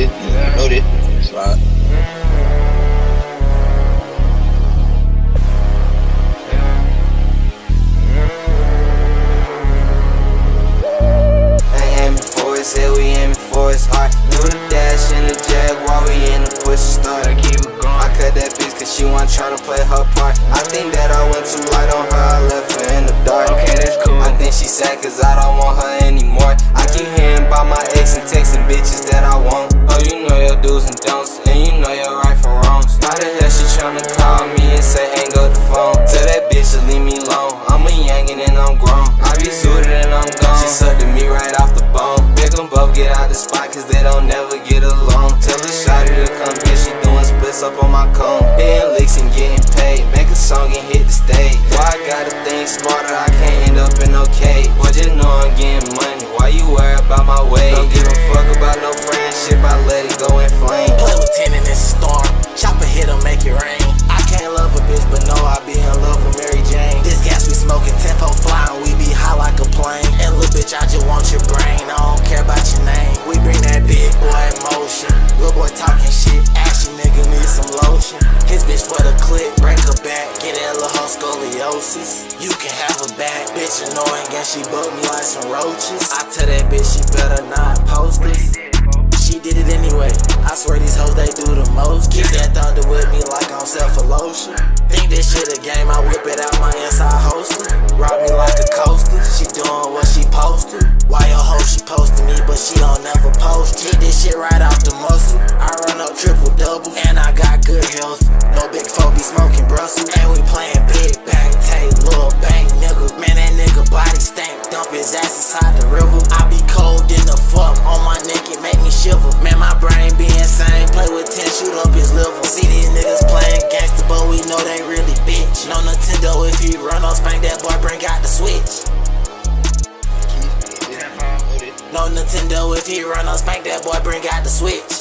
this, you know this. Slide. Ain't aiming for it, said we aiming for his heart. Do the dash in the jag while we in the push start. I cut that bitch cause she wasn't tryna play her part. I think that I went too light on her, I left her in the dark. Okay, that's cool. I think she sad cause I don't tryna call me and say hang up the phone? Tell that bitch to leave me alone. I'm a youngin' and I'm grown. I be suited and I'm gone. She sucked me right off the bone. Make them both get out the spot cause they don't never get along. Tell the shawty to come get she doing splits up on my cone. His bitch for the clip, break her back, get that little scoliosis. You can have her back, bitch annoying, and she bug me like some roaches. I tell that bitch she better not post this. She did it anyway. I swear these hoes they do the most. Keep that thunder with me like I'm Sefolosha. Think this shit a game, I whip it out my inside holster. Rock me like a coaster. She doing what she posted. Why your hoe she posting me, but she don't never post. Keep this shit right off the muscle. I run up triple double, and I got good health. The river. I be cold in the fuck on my neck, it make me shiver. Man, my brain be insane. Play with 10, shoot up his liver. See these niggas playing gangster, but we know they really bitch. No Nintendo, if he run up, spank that boy, bring out the switch. No Nintendo, if he run up, spank that boy, bring out the switch.